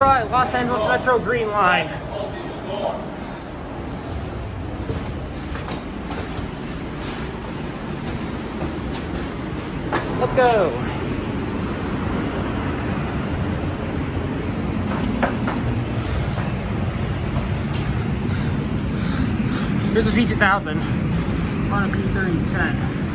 Right, Los Angeles Metro Green Line. Let's go. Here's a V2000 on a P3010.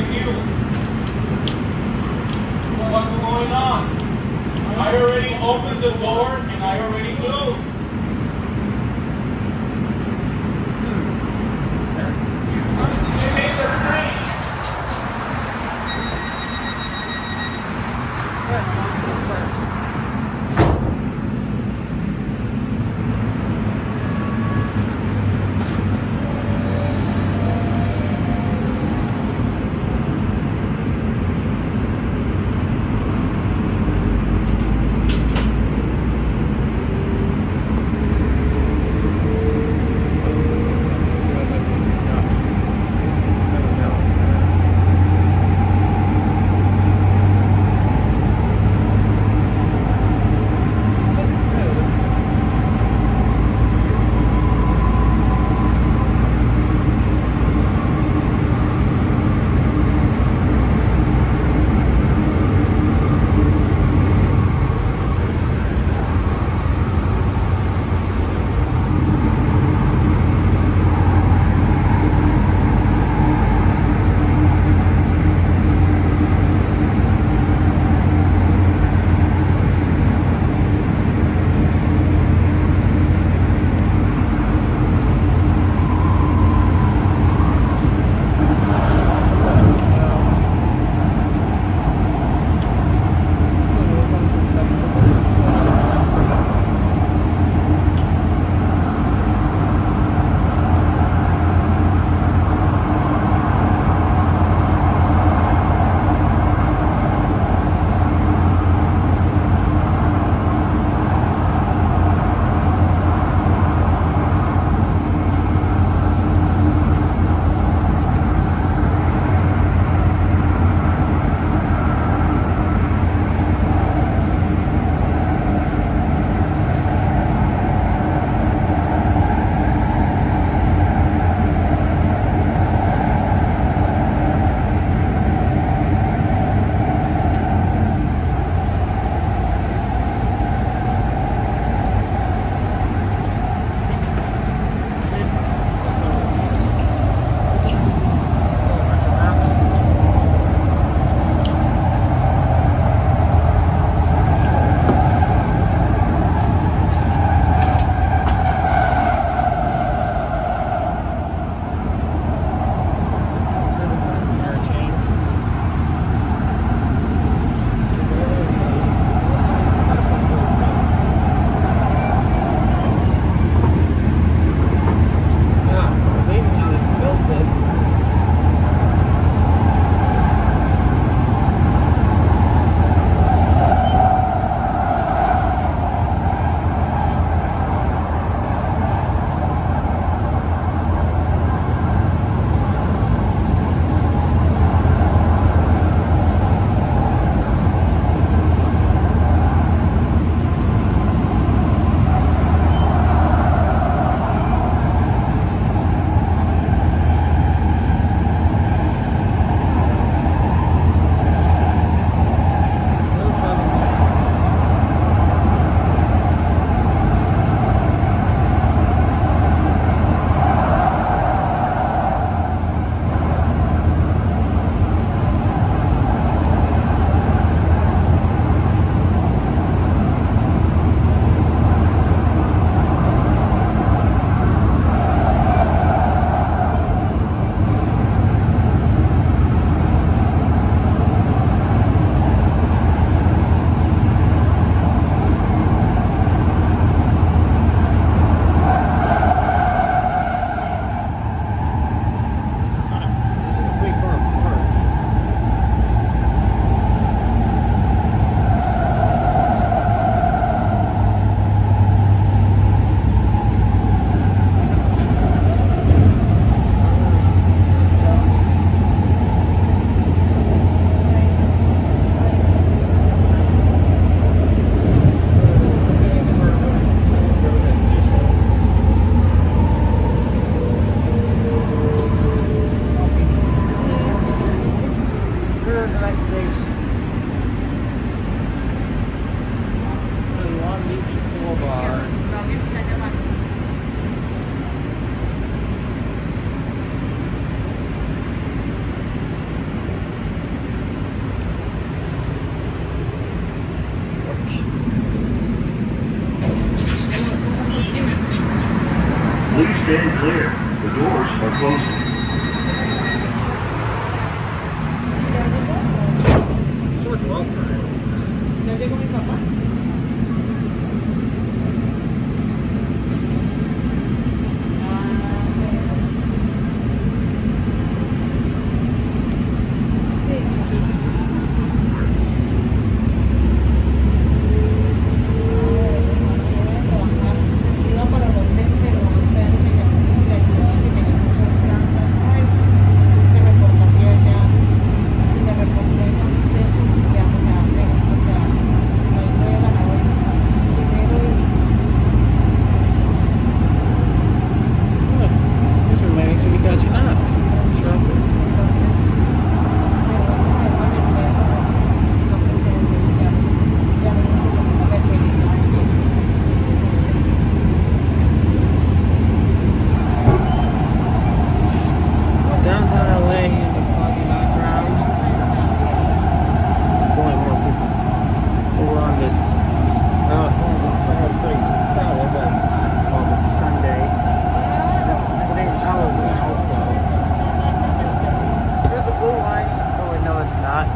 with you. What's going on? I already opened the door and I already moved.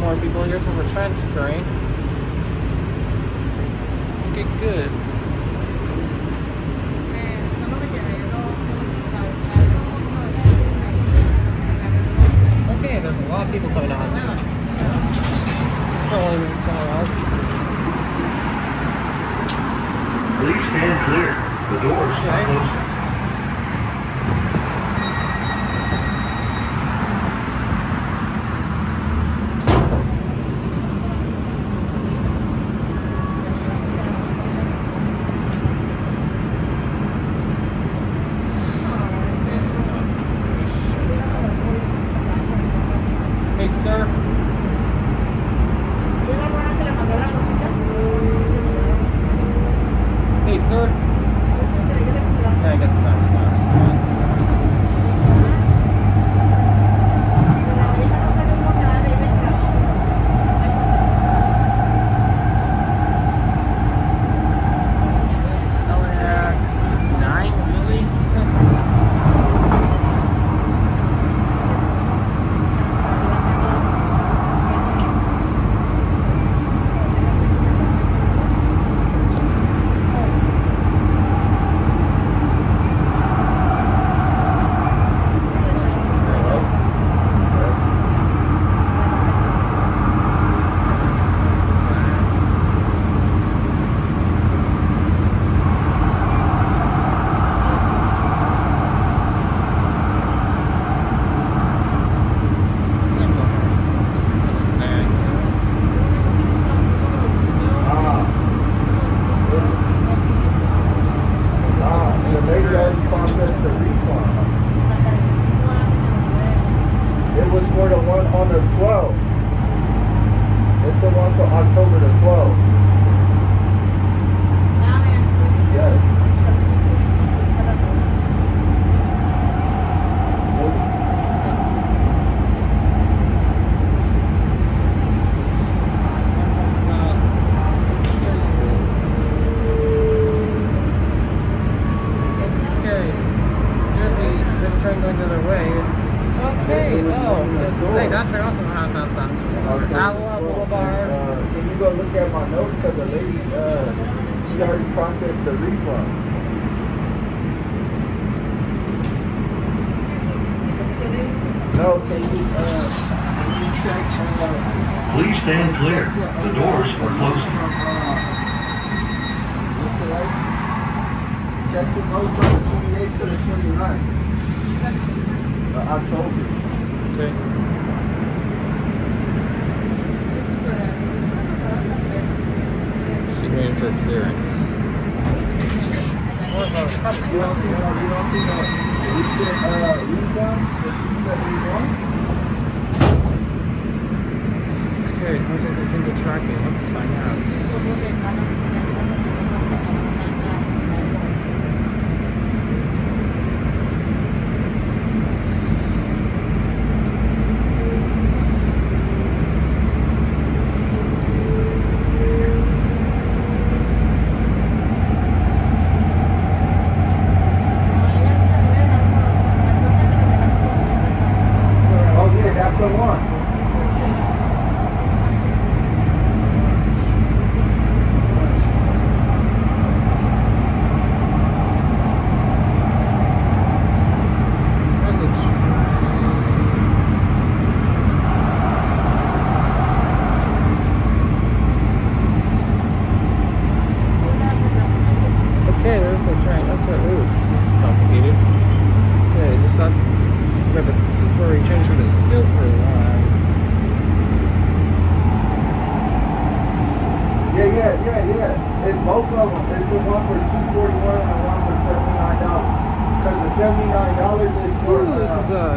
more people here from a transparent. Okay, good. Okay, there's a lot of people coming out. Probably somewhere else. Please stand clear. The doors are closing. zor. Hong Kong something. Okay. Iowa Boulevard. Uh, can you go look at my notes? Because the lady, uh, she already processed the refund. No, can you, uh, can you check? Uh, Please stand clear. The doors are closing. Check the notes from the 28th to the 29th. Uh, October. Okay. such hearings. Okay, it looks single tracking. Let's find out.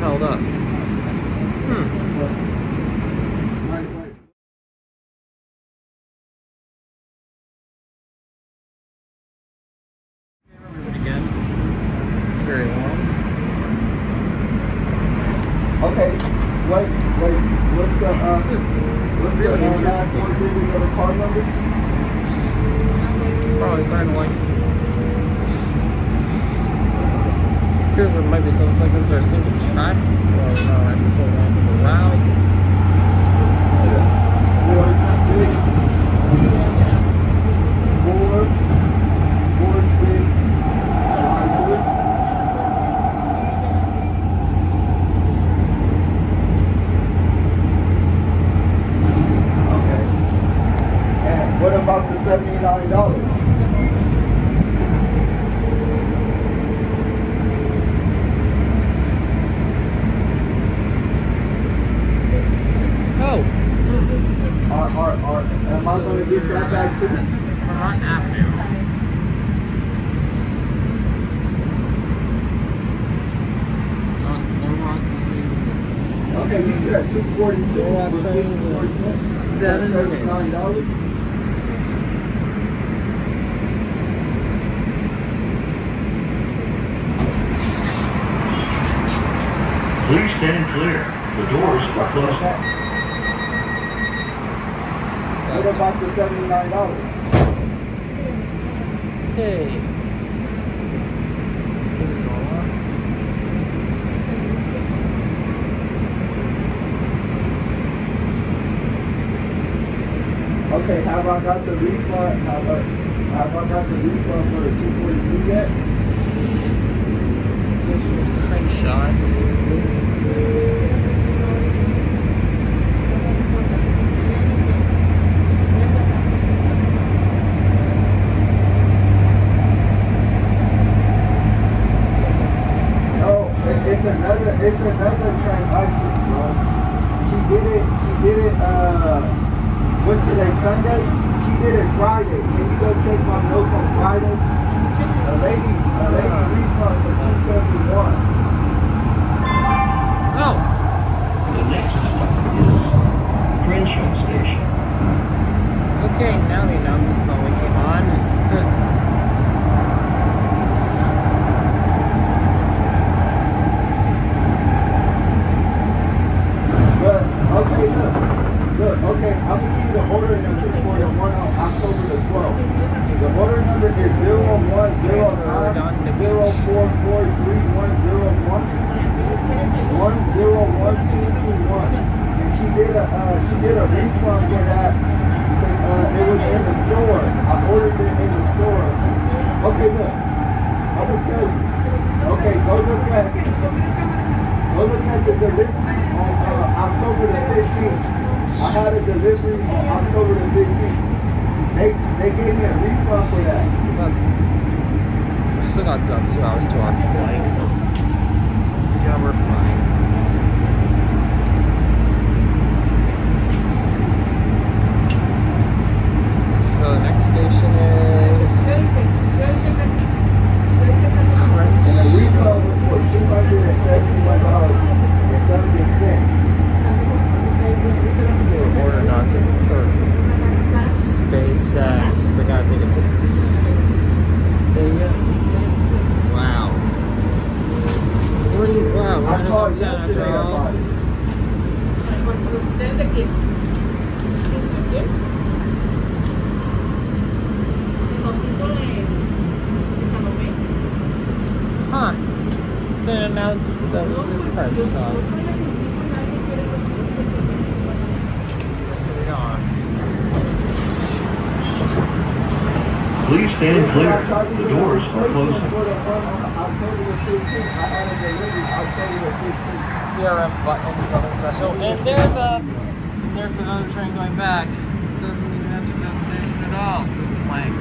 held up. clear. The doors are closed up. What about the $79? Okay. Okay, have I got the refund? Have I, have I got the refund for the 242 yet? Crank shot it's another it's another did it He did it uh today, Sunday? She did it Friday. Can you go take my notes on Friday? A lady a lady refund for two seventy one. station. Okay, now the numbers only came on. good. Okay, good. Good. Okay, I'm going to give you the order number for the one on October the 12th. The order number is 01090443101. 101221 did a uh, she did a refund for that. Uh, it was in the store. I ordered it in the store. Okay, look. I'm gonna tell you. Okay, go look at go look at the delivery on uh, October the 15th. I had a delivery on October the 15th. They they gave me a refund for that. Still got about two hours to our flight. Yeah, we're fine. So the next station is. And the refund for two hundred and seventy-one dollars and cents. Order not to return. SpaceX. I gotta take a picture. There you go. Wow. What do you, wow, I we're called in a hotel yesterday after all. about it. Huh. Didn't announce that it was this price, so. Here we are. Please stand clear. The doors are closing. For the one on October the fifteenth, I had a delivery October the fifteenth. PRF button, nothing special. And there's a, there's another train going back. Doesn't even enter the station at all. It's just blank.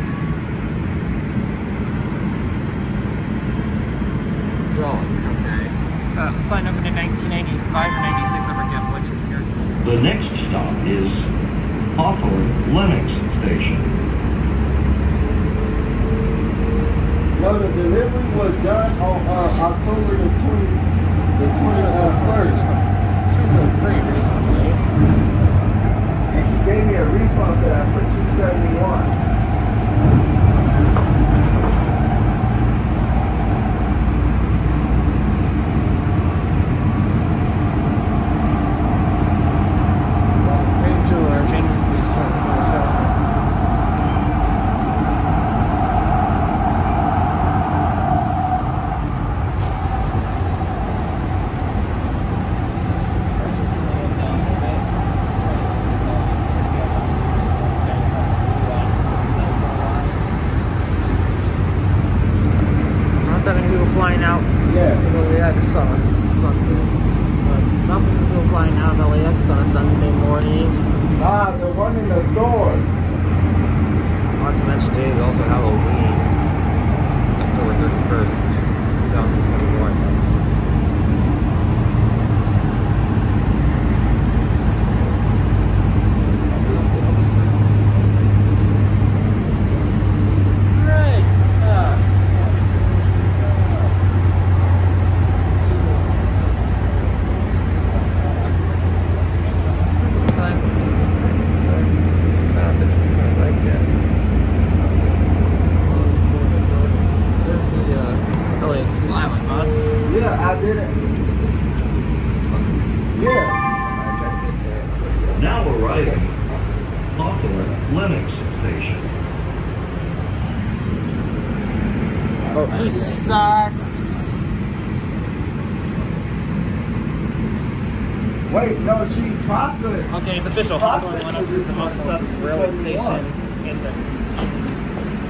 Drawings, okay. So, signed opened in 1985 or 96, I forget which is here. The next stop is Hawthorne Lennox Station. No, the delivery was done on uh, October the 20, the 21st. Uh, and she gave me a refund for that for 271 Sus. Wait, no, she popped it. Okay, it's official. Hawthorne Lennox is the most sus railway station in the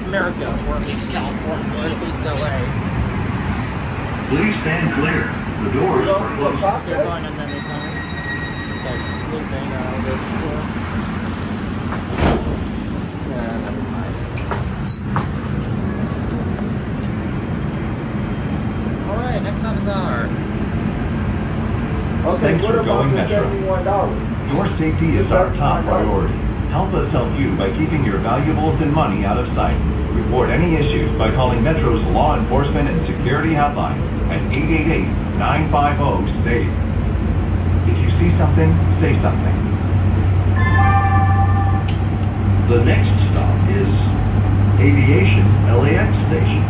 America, or at least California, or at least LA. Please stand clear. The doors are closing. They're going on many times. This guy's sleeping out of this store. Alright, next stop is ours. Okay, Thanks what for about going the Metro. seventy-one dollars? Your safety is our top priority. Help us help you by keeping your valuables and money out of sight. Report any issues by calling Metro's Law Enforcement and Security Hotline at 888-950-SAFE. If you see something, say something. The next stop is Aviation LAX Station.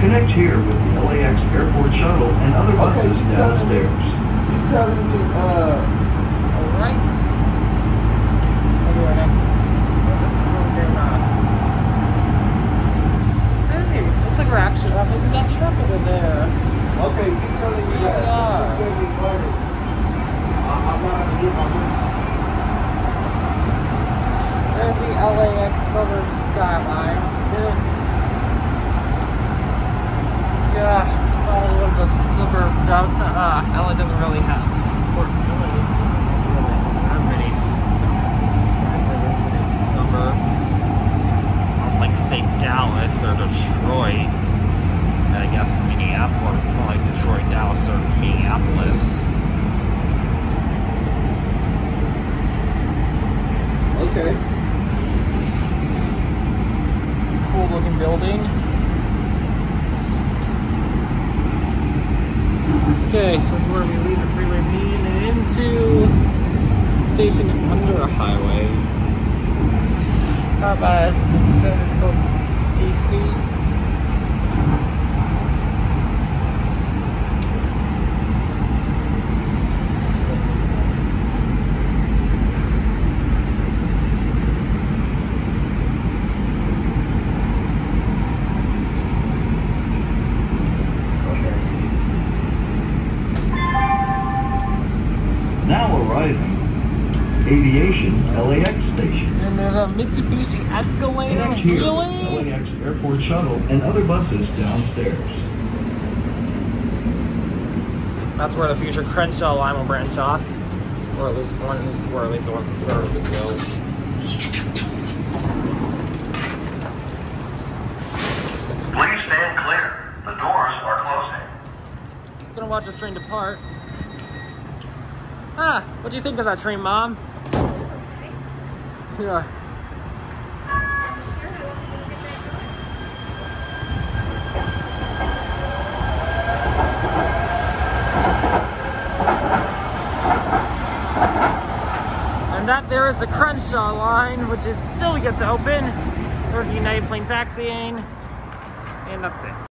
Connect here with the LAX airport shuttle and other buses okay, downstairs. You telling me, uh, alright. Anyway, This is where they're not. Hey, looks like we're actually oh, that truck over there. Okay, you telling me yeah. that. I'm not here. Uh, Central DC. Okay. Now arriving. Aviation LAX station. And there's a Mitsubishi Escalator. Connect here with Really? LAX Airport Shuttle and downstairs. That's where the future Crenshaw line will branch off. Or at least one, or at least the one the services will. Please stand clear. The doors are closing. Gonna watch this train depart. Ah, what do you think of that train, Mom? Yeah. And that there is the Crenshaw line, which is still yet to open. There's the United Plane taxiing. And that's it.